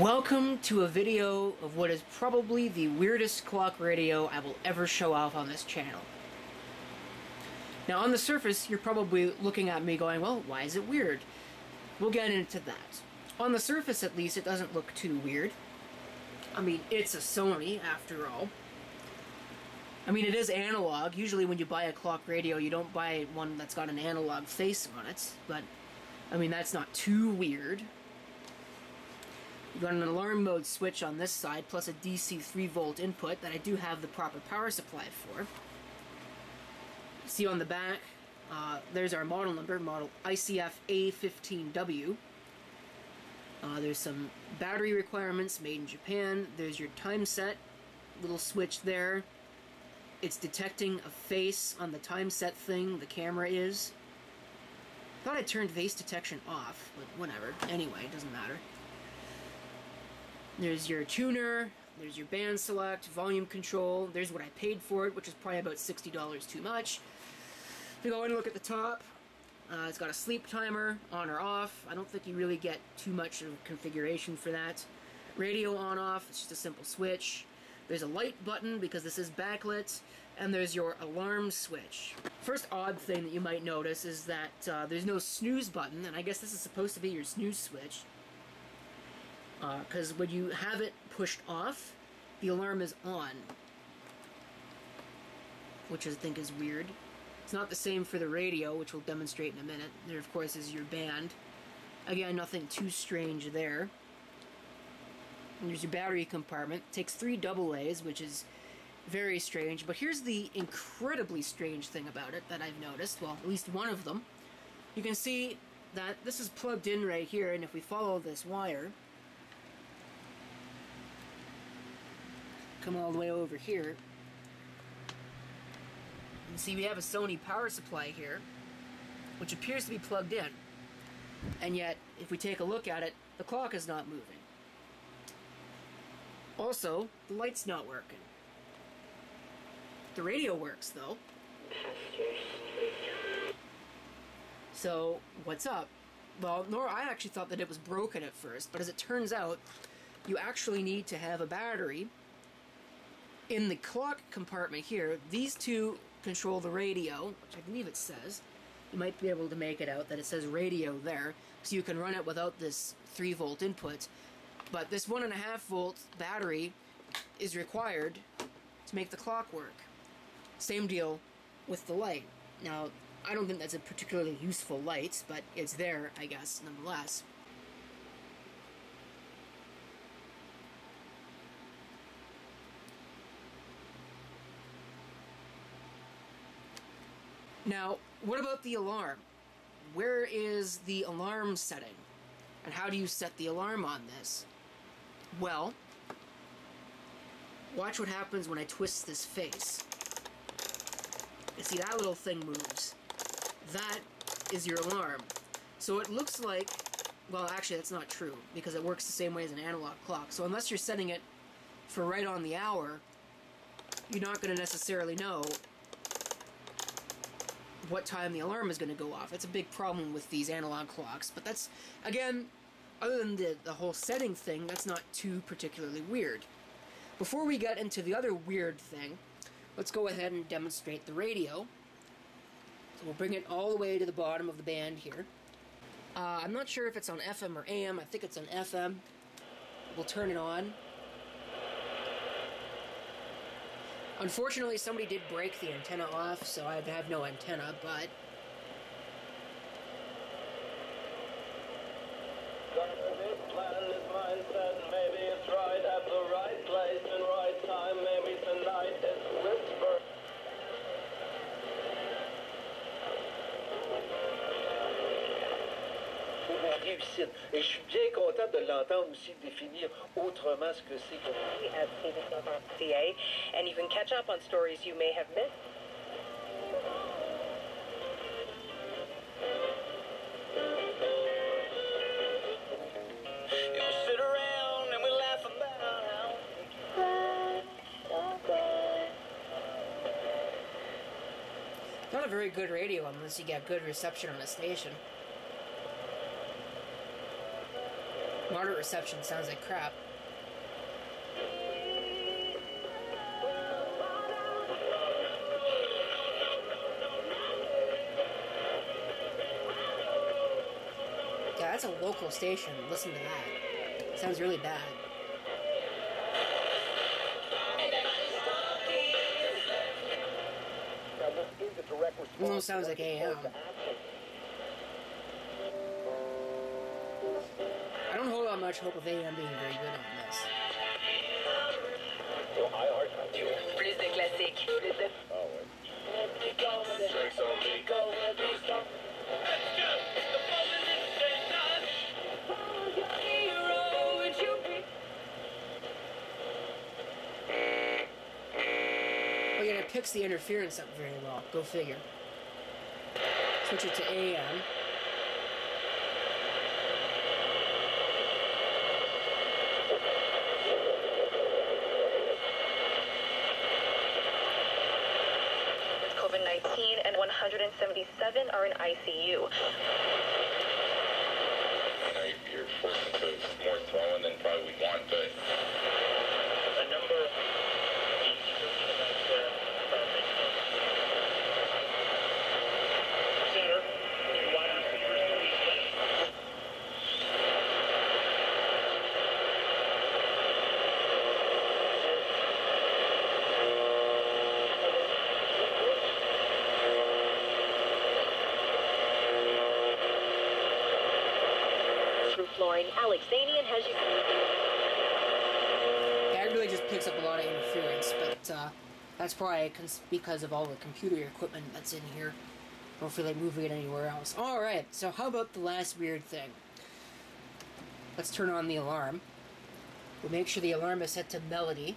Welcome to a video of what is probably the weirdest clock radio I will ever show off on this channel. Now on the surface, you're probably looking at me going, well, why is it weird? We'll get into that. On the surface, at least, it doesn't look too weird. I mean, it's a Sony, after all. I mean, it is analog. Usually when you buy a clock radio, you don't buy one that's got an analog face on it. But, I mean, that's not too weird. Got an alarm mode switch on this side, plus a DC 3 volt input that I do have the proper power supply for. See on the back, uh, there's our model number, model ICF A15W. Uh, there's some battery requirements made in Japan. There's your time set, little switch there. It's detecting a face on the time set thing, the camera is. Thought I turned face detection off, but whatever. Anyway, it doesn't matter. There's your tuner, there's your band select, volume control, there's what I paid for it, which is probably about $60 too much. If you go and look at the top, uh, it's got a sleep timer, on or off. I don't think you really get too much of configuration for that. Radio on off, it's just a simple switch. There's a light button because this is backlit, and there's your alarm switch. First odd thing that you might notice is that uh, there's no snooze button, and I guess this is supposed to be your snooze switch. Because uh, when you have it pushed off, the alarm is on. Which I think is weird. It's not the same for the radio, which we'll demonstrate in a minute. There, of course, is your band. Again, nothing too strange there. And there's your battery compartment. It takes three double A's, which is very strange. But here's the incredibly strange thing about it that I've noticed. Well, at least one of them. You can see that this is plugged in right here, and if we follow this wire, come all the way over here. You see we have a Sony power supply here, which appears to be plugged in. And yet, if we take a look at it, the clock is not moving. Also, the light's not working. The radio works, though. So, what's up? Well, Nora, I actually thought that it was broken at first, but as it turns out, you actually need to have a battery in the clock compartment here, these two control the radio, which I believe it says. You might be able to make it out that it says radio there, so you can run it without this 3 volt input. But this 1.5 volt battery is required to make the clock work. Same deal with the light. Now, I don't think that's a particularly useful light, but it's there, I guess, nonetheless. Now, what about the alarm? Where is the alarm setting? And how do you set the alarm on this? Well, watch what happens when I twist this face. You see, that little thing moves. That is your alarm. So it looks like, well, actually that's not true, because it works the same way as an analog clock. So unless you're setting it for right on the hour, you're not going to necessarily know what time the alarm is going to go off. That's a big problem with these analog clocks, but that's, again, other than the, the whole setting thing, that's not too particularly weird. Before we get into the other weird thing, let's go ahead and demonstrate the radio. So we'll bring it all the way to the bottom of the band here. Uh, I'm not sure if it's on FM or AM, I think it's on FM. We'll turn it on. Unfortunately, somebody did break the antenna off, so I have no antenna, but... Maybe it's right at the right réussite. Et je suis bien content de l'entendre aussi définir autrement ce que c'est. And you can catch up on stories you may have missed. Not a very good radio unless you get good reception on a station. Moderate reception sounds like crap. Yeah, that's a local station. Listen to that. Sounds really bad. Now, this is a direct response. Almost sounds like AM. Much hope of AM being very good on this. Ah. But yet it picks the interference up very well. Go figure. Switch it to AM. with COVID-19 and 177 are in ICU. You're into more than probably want, but Through flooring, Alex Zanian has you... Yeah, it really just picks up a lot of interference, but uh, that's probably because of all the computer equipment that's in here. I don't feel like moving it anywhere else. Alright, so how about the last weird thing? Let's turn on the alarm. We'll make sure the alarm is set to melody.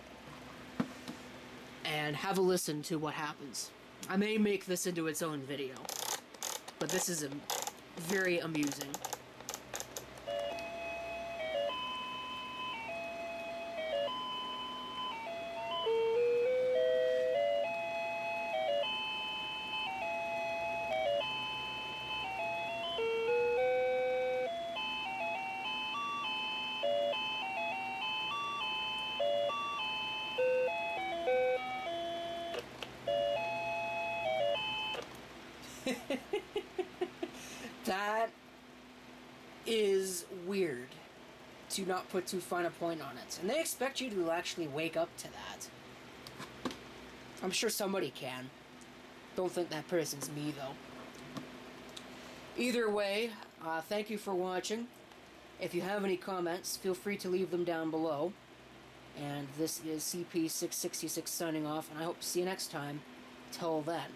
And have a listen to what happens. I may make this into its own video. But this is um very amusing. Weird to not put too fine a point on it. And they expect you to actually wake up to that. I'm sure somebody can. Don't think that person's me, though. Either way, uh, thank you for watching. If you have any comments, feel free to leave them down below. And this is CP666 signing off, and I hope to see you next time. Till then.